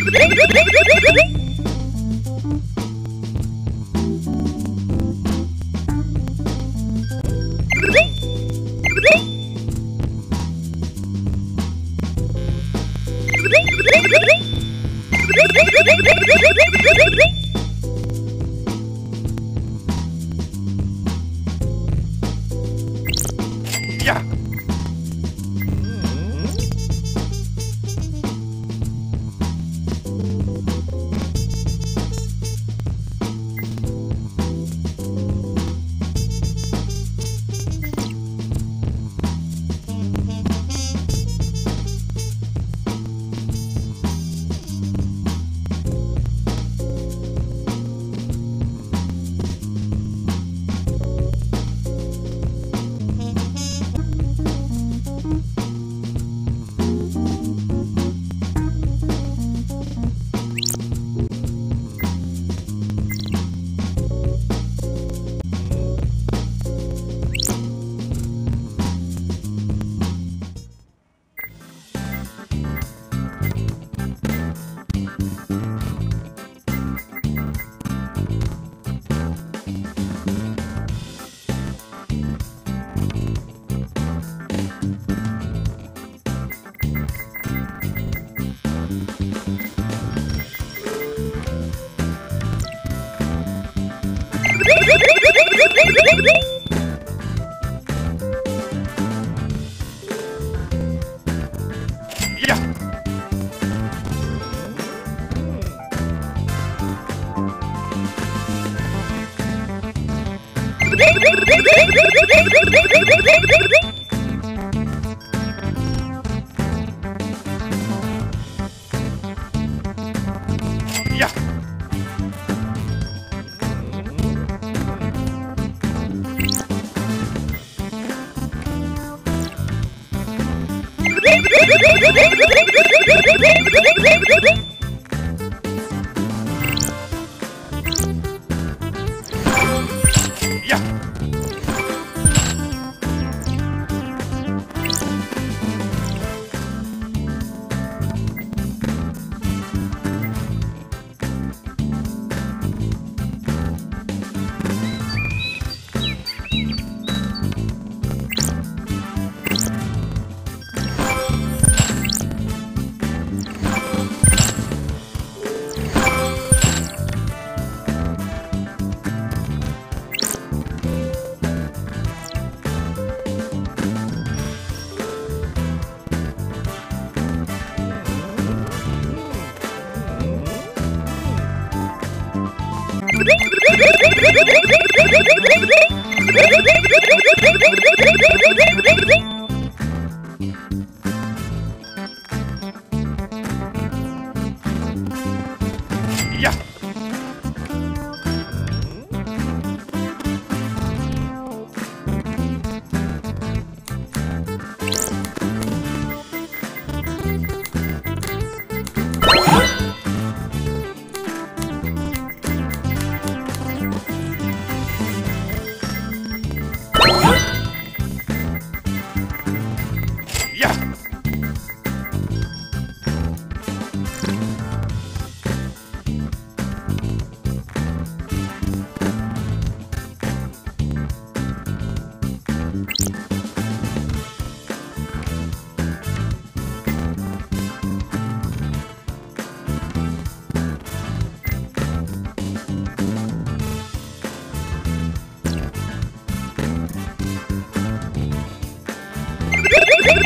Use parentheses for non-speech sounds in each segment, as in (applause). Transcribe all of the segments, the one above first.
Bling, bling, bling, bling, bling, bling, bling, bling, bling, bling, bling. Thank you. Woo!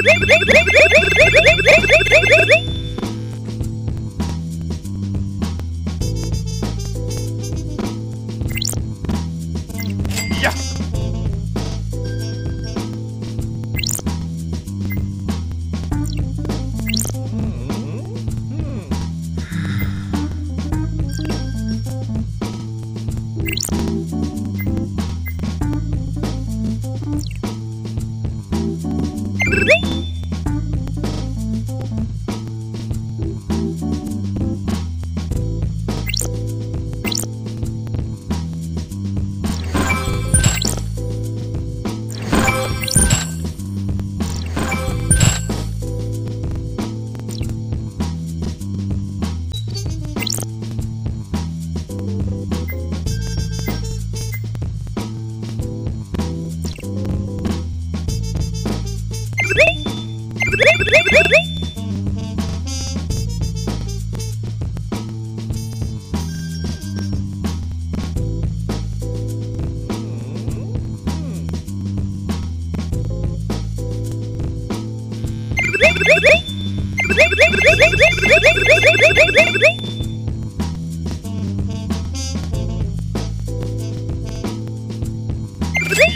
Thank (laughs) you.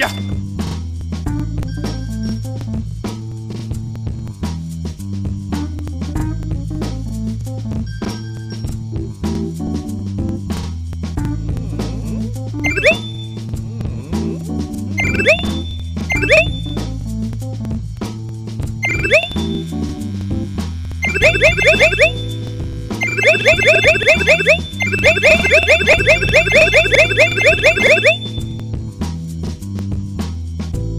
Yeah. Thank you.